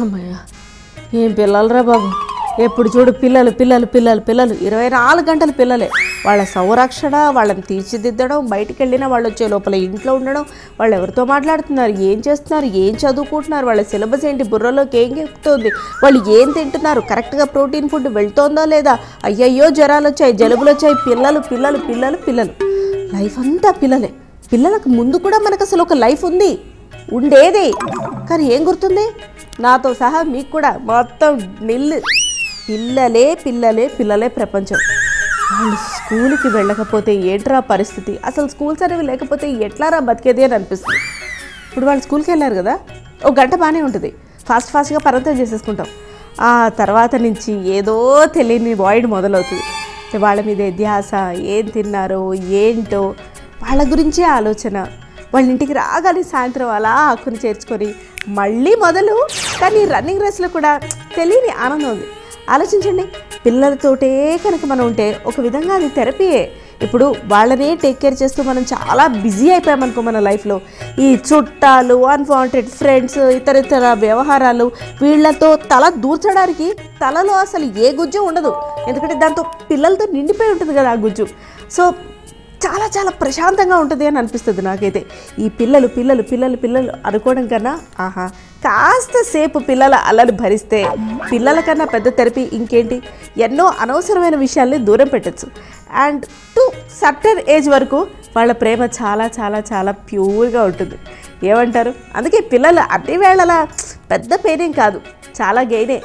అమ్మయ్య ఏం పిల్లలరా బాబు? ఎప్పుడు చూడు పిల్లలు పిల్లలు పిల్లలు పిల్లలు. ఇరవై నాలుగు గంటలు పిల్లలే. వాళ్ళ సంరక్షణ వాళ్ళని తీర్చిదిద్దడం బయటికి వెళ్ళినా వాళ్ళు వచ్చే లోపల ఇంట్లో ఉండడం వాళ్ళు ఎవరితో మాట్లాడుతున్నారు ఏం చేస్తున్నారు ఏం చదువుకుంటున్నారు వాళ్ళ సిలబస్ ఏంటి బుర్రలోకి ఏం ఎక్కుతుంది వాళ్ళు ఏం తింటున్నారు కరెక్ట్గా ప్రోటీన్ ఫుడ్ వెళ్తుందో లేదా? అయ్యయ్యో జ్వరాలు వచ్చాయి జలుబులు వచ్చాయి. పిల్లలు పిల్లలు పిల్లలు పిల్లలు. లైఫ్ అంతా పిల్లలే. పిల్లలకు ముందు కూడా మనకు అసలు ఒక లైఫ్ ఉంది. ఉండేది. కానీ ఏం గుర్తుంది? నాతో సహా మీకు కూడా మొత్తం నిల్లు పిల్లలే పిల్లలే పిల్లలే ప్రపంచం. వాళ్ళు స్కూల్కి వెళ్ళకపోతే ఏంట్రా పరిస్థితి? అసలు స్కూల్స్ అనేవి లేకపోతే ఎట్లారా బతికేది అని అనిపిస్తుంది. ఇప్పుడు వాళ్ళు స్కూల్కి వెళ్ళారు కదా? ఒక గంట బాగానే ఉంటుంది. ఫాస్ట్ ఫాస్ట్గా పరంతం చేసేసుకుంటాం. ఆ తర్వాత నుంచి ఏదో తెలియని వాయిడ్ మొదలవుతుంది. వాళ్ళ మీద ధ్యాస ఏం తిన్నారో ఏంటో వాళ్ళ గురించే ఆలోచన. వాళ్ళ ఇంటికి రాగానే సాయంత్రం అలా ఆకుని చేర్చుకొని మళ్ళీ మొదలు. కానీ రన్నింగ్ రేస్లో కూడా తెలియని ఆనందం ఉంది. ఆలోచించండి పిల్లలతోటే కనుక మనం ఉంటే ఒక విధంగా అది థెరపీయే ఇప్పుడు వాళ్ళనే టేక్ కేర్ చేస్తూ మనం చాలా బిజీ అయిపోయామనుకో మన లైఫ్లో ఈ చుట్టాలు అన్వాంటెడ్ ఫ్రెండ్స్ ఇతర ఇతర వ్యవహారాలు వీళ్ళతో తల దూర్చడానికి తలలో అసలు ఏ గుజ్జు ఉండదు. ఎందుకంటే దాంతో పిల్లలతో నిండిపోయి ఉంటుంది కదా ఆ గుజ్జు. సో చాలా చాలా ప్రశాంతంగా ఉంటుంది అని అనిపిస్తుంది నాకైతే. ఈ పిల్లలు పిల్లలు పిల్లలు పిల్లలు అనుకోవడం కన్నా ఆహా కాస్త సేపు పిల్లల అల్లరి భరిస్తే పిల్లల కన్నా పెద్ద థెరపీ ఇంకేంటి? ఎన్నో అనవసరమైన విషయాల్ని దూరం పెట్టచ్చు. అండ్ టు సర్టన్ ఏజ్ వరకు వాళ్ళ ప్రేమ చాలా చాలా చాలా ప్యూర్గా ఉంటుంది. ఏమంటారు? అందుకే పిల్లలు అన్ని వేళలా పెద్ద పెయిన్ ఏం కాదు. చాలా గెయినే